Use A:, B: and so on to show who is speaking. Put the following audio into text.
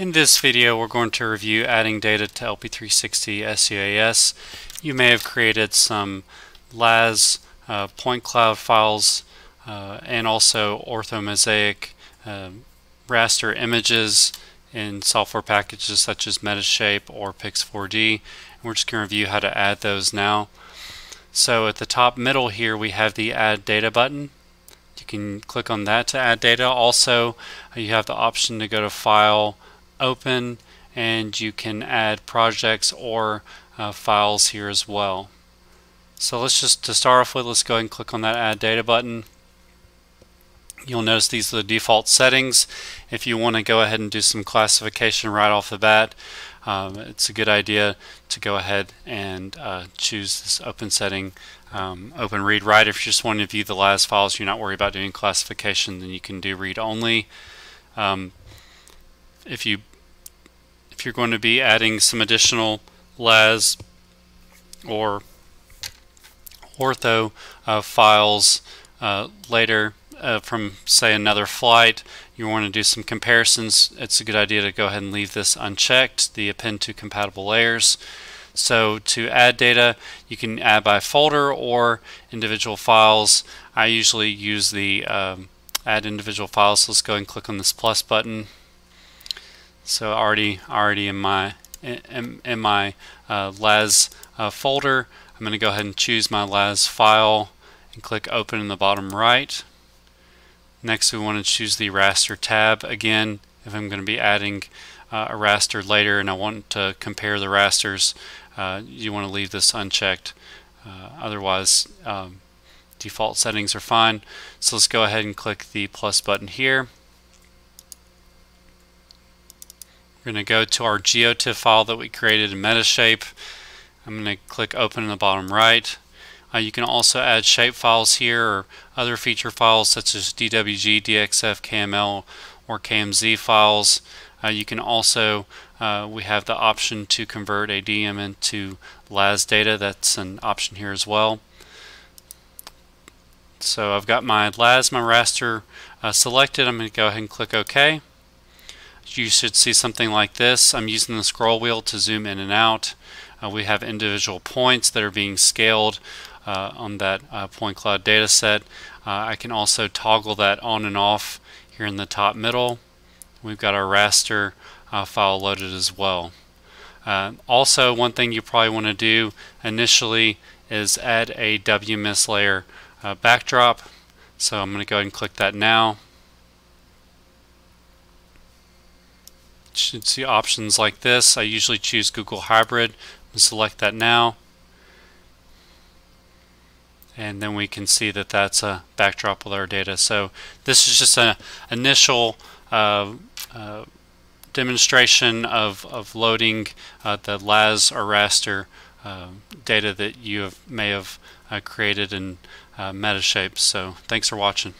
A: In this video we're going to review adding data to LP360 SUAS. You may have created some LAS uh, point cloud files uh, and also orthomosaic uh, raster images in software packages such as Metashape or Pix4D. And we're just going to review how to add those now. So at the top middle here we have the add data button. You can click on that to add data. Also you have the option to go to file open and you can add projects or uh, files here as well. So let's just to start off with let's go ahead and click on that add data button. You'll notice these are the default settings. If you want to go ahead and do some classification right off the bat, um, it's a good idea to go ahead and uh, choose this open setting, um, open read write. If you just want to view the LAS files, you're not worried about doing classification, then you can do read only. Um, if you if you're going to be adding some additional LAS or ortho uh, files uh, later uh, from say another flight you want to do some comparisons it's a good idea to go ahead and leave this unchecked the append to compatible layers. So to add data you can add by folder or individual files. I usually use the um, add individual files so let's go and click on this plus button so already already in my in, in my uh, LAS uh, folder, I'm going to go ahead and choose my LAS file and click open in the bottom right. Next we want to choose the raster tab. Again if I'm going to be adding uh, a raster later and I want to compare the rasters uh, you want to leave this unchecked. Uh, otherwise um, default settings are fine. So let's go ahead and click the plus button here We're going to go to our GeoTIFF file that we created in Metashape. I'm going to click open in the bottom right. Uh, you can also add shape files here or other feature files such as DWG, DXF, KML, or KMZ files. Uh, you can also, uh, we have the option to convert a DEM into LAS data. That's an option here as well. So I've got my LAS, my raster uh, selected. I'm going to go ahead and click OK you should see something like this. I'm using the scroll wheel to zoom in and out. Uh, we have individual points that are being scaled uh, on that uh, point cloud data set. Uh, I can also toggle that on and off here in the top middle. We've got our raster uh, file loaded as well. Uh, also, one thing you probably want to do initially is add a WMS layer backdrop. So I'm going to go ahead and click that now. Should see options like this. I usually choose Google Hybrid. select that now. And then we can see that that's a backdrop with our data. So this is just an initial uh, uh, demonstration of, of loading uh, the LAS or raster uh, data that you have, may have uh, created in uh, Metashape. So thanks for watching.